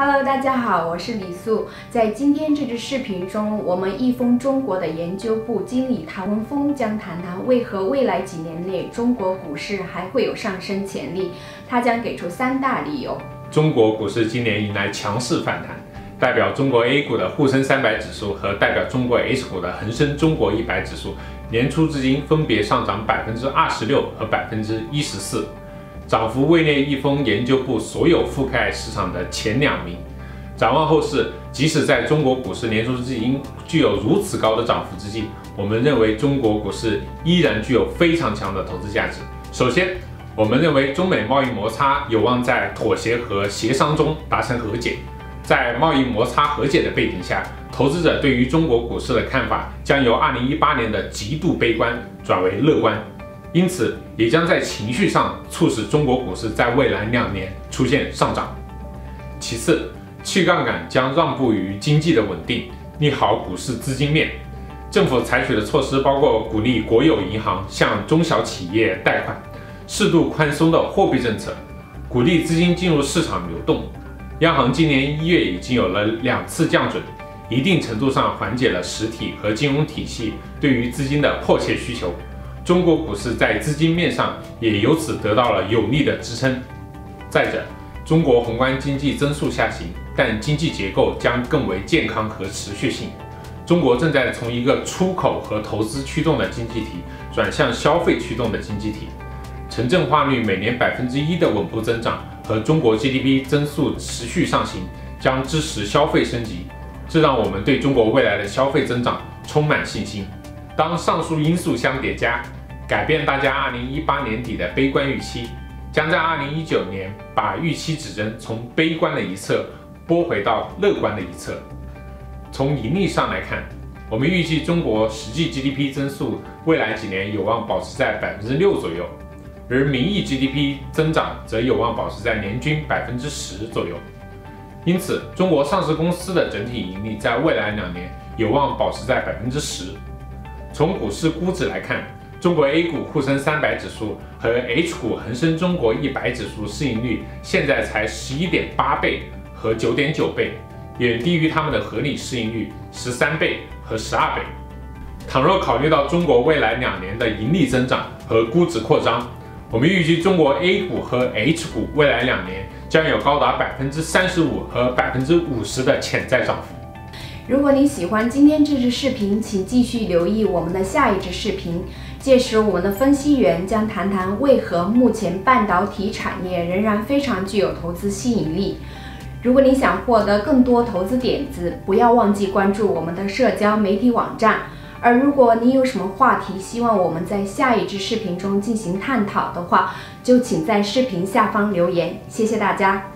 Hello，大家好，我是李素。在今天这支视频中，我们易丰中国的研究部经理唐文峰将谈谈为何未来几年内中国股市还会有上升潜力。他将给出三大理由。中国股市今年迎来强势反弹，代表中国 A 股的沪深三百指数和代表中国 H 股的恒生中国一百指数，年初至今分别上涨百分之二十六和百分之一十四。涨幅位列易丰研究部所有覆盖市场的前两名。展望后市，即使在中国股市年初至今具有如此高的涨幅之际，我们认为中国股市依然具有非常强的投资价值。首先，我们认为中美贸易摩擦有望在妥协和协商中达成和解。在贸易摩擦和解的背景下，投资者对于中国股市的看法将由2018年的极度悲观转为乐观。因此，也将在情绪上促使中国股市在未来两年出现上涨。其次，去杠杆将让步于经济的稳定，利好股市资金面。政府采取的措施包括鼓励国有银行向中小企业贷款，适度宽松的货币政策，鼓励资金进入市场流动。央行今年一月已经有了两次降准，一定程度上缓解了实体和金融体系对于资金的迫切需求。中国股市在资金面上也由此得到了有力的支撑。再者，中国宏观经济增速下行，但经济结构将更为健康和持续性。中国正在从一个出口和投资驱动的经济体转向消费驱动的经济体。城镇化率每年百分之一的稳步增长和中国 GDP 增速持续上行，将支持消费升级。这让我们对中国未来的消费增长充满信心。当上述因素相叠加，改变大家二零一八年底的悲观预期，将在二零一九年把预期指针从悲观的一侧拨回到乐观的一侧。从盈利上来看，我们预计中国实际 GDP 增速未来几年有望保持在百分之六左右，而名义 GDP 增长则有望保持在年均百分之十左右。因此，中国上市公司的整体盈利在未来两年有望保持在百分之十。从股市估值来看，中国 A 股沪深三百指数和 H 股恒生中国一百指数市盈率现在才十一点八倍和九点九倍，远低于它们的合理市盈率十三倍和十二倍。倘若考虑到中国未来两年的盈利增长和估值扩张，我们预计中国 A 股和 H 股未来两年将有高达百分之三十五和百分之五十的潜在涨幅。如果你喜欢今天这支视频，请继续留意我们的下一支视频。届时，我们的分析员将谈谈为何目前半导体产业仍然非常具有投资吸引力。如果你想获得更多投资点子，不要忘记关注我们的社交媒体网站。而如果你有什么话题希望我们在下一支视频中进行探讨的话，就请在视频下方留言。谢谢大家。